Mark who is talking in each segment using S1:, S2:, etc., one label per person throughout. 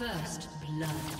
S1: First blood.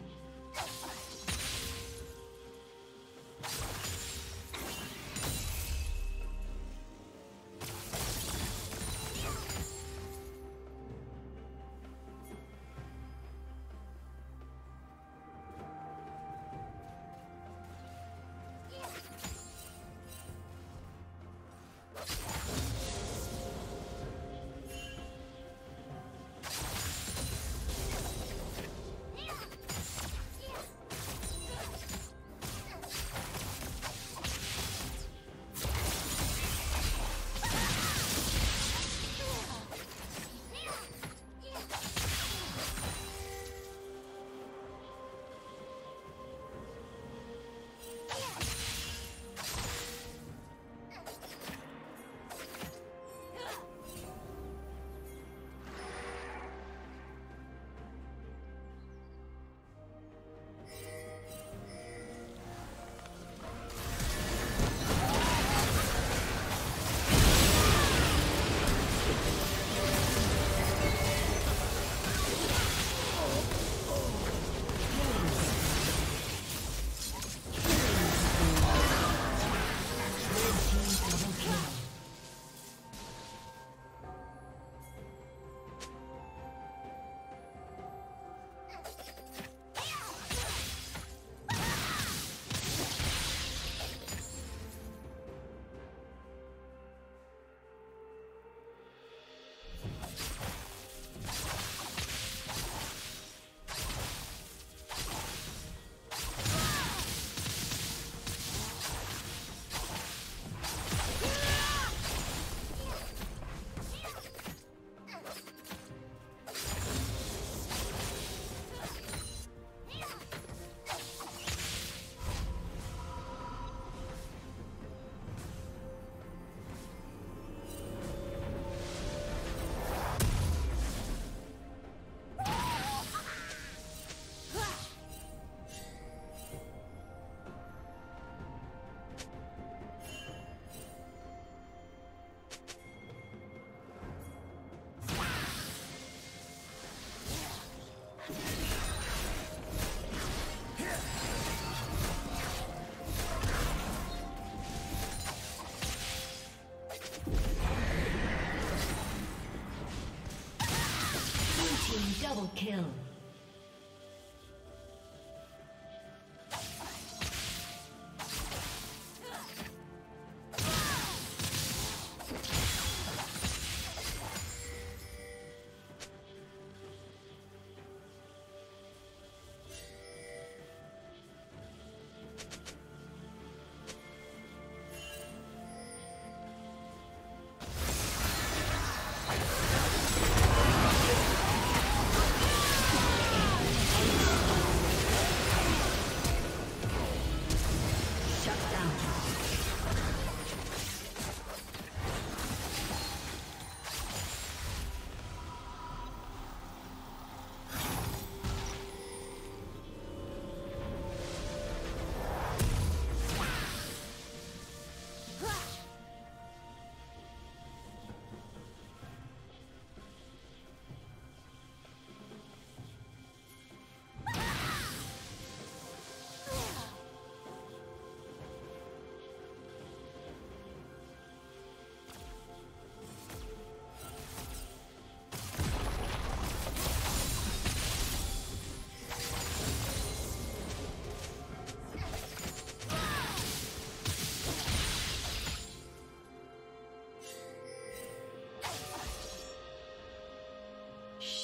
S1: Kill.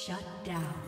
S1: Shut down.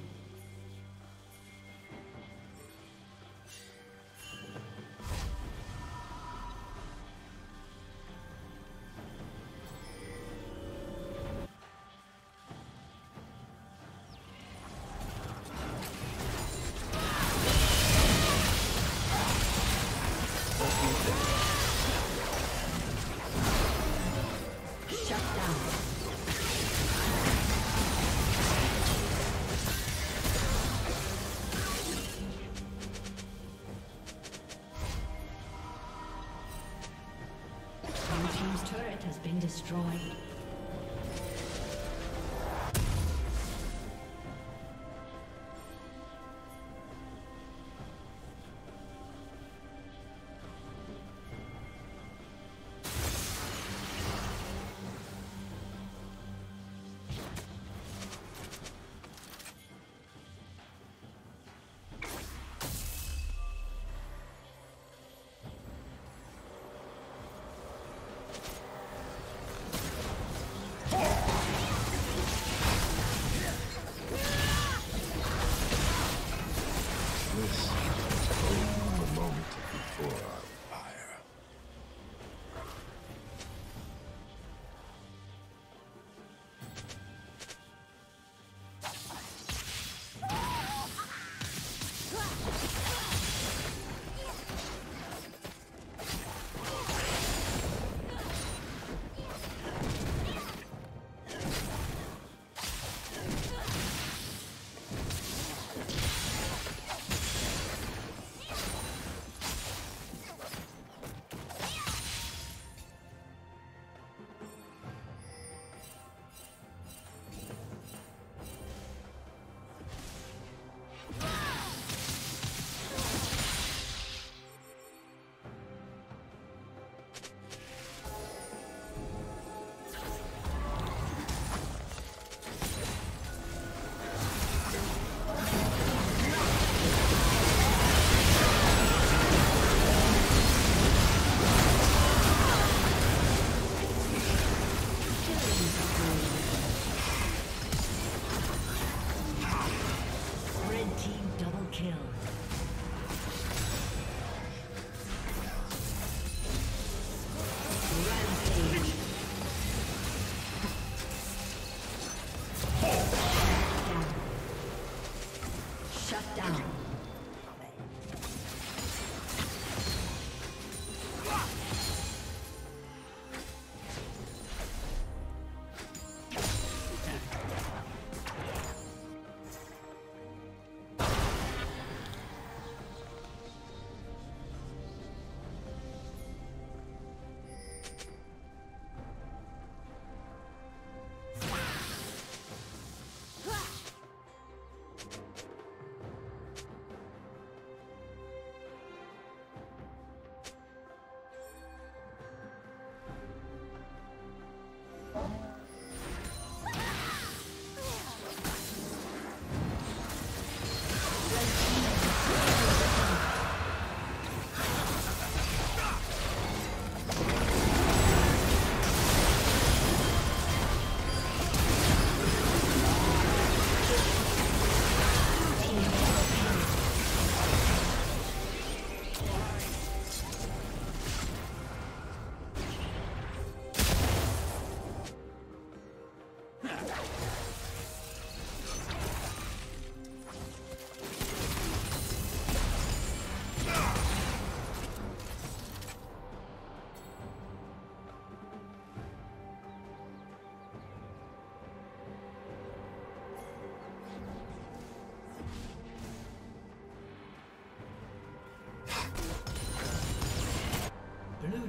S1: Destroyed.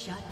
S1: Shut up.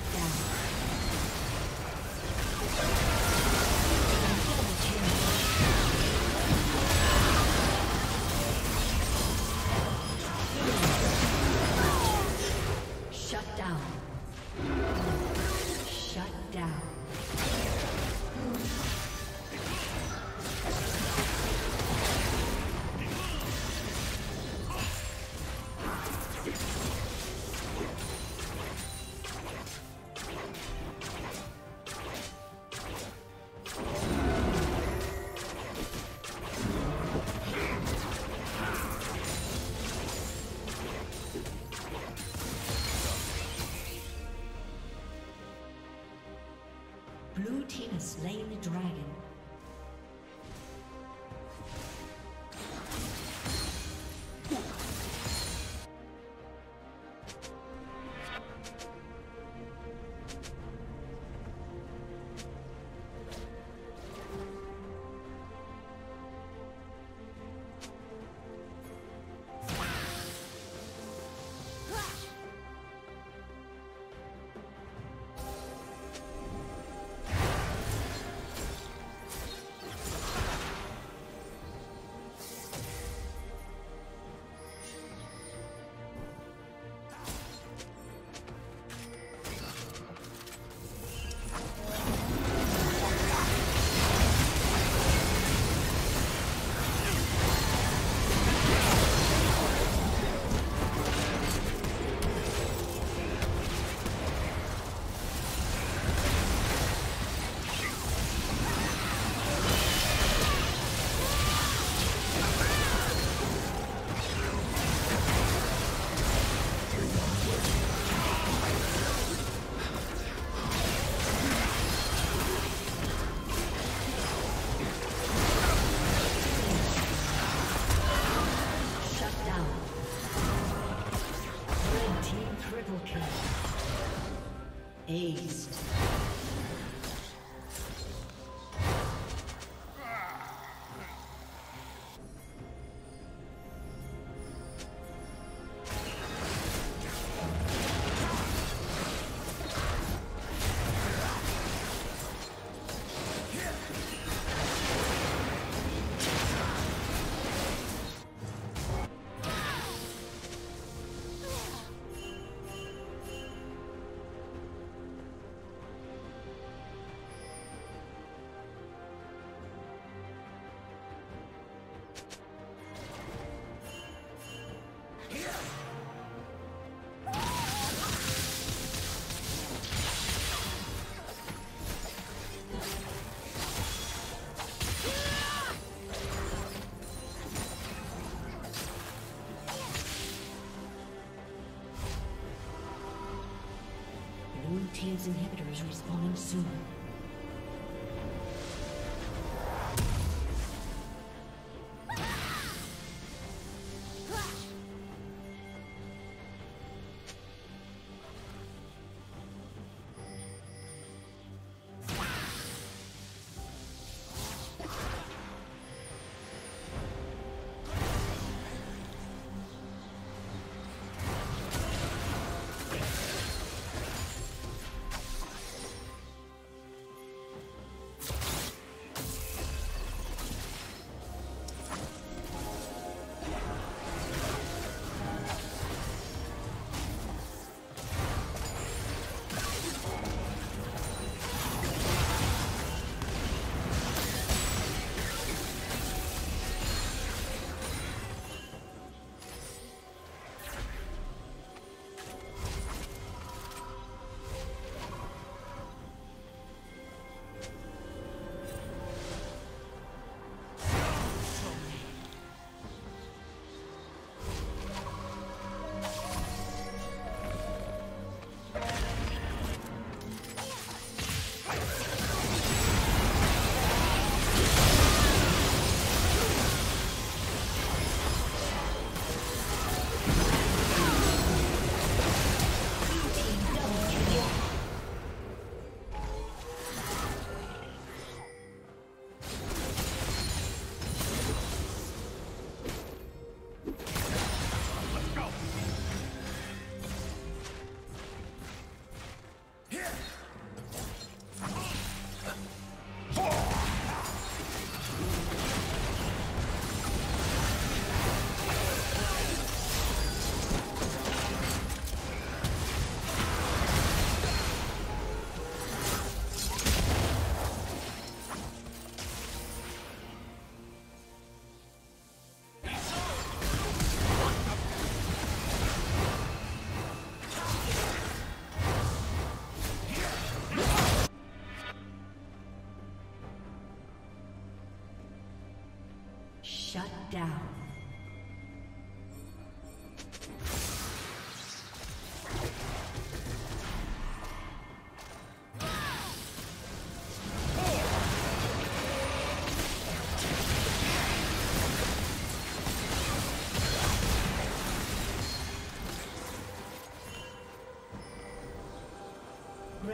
S1: Team's inhibitor is respawning soon.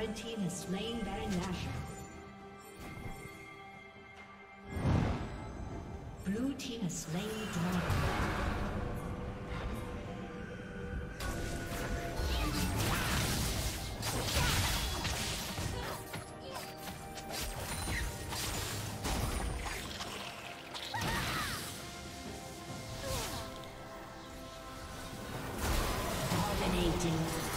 S1: Red team has slain Baron Nashor. Blue team has slain the dragon. destroyed.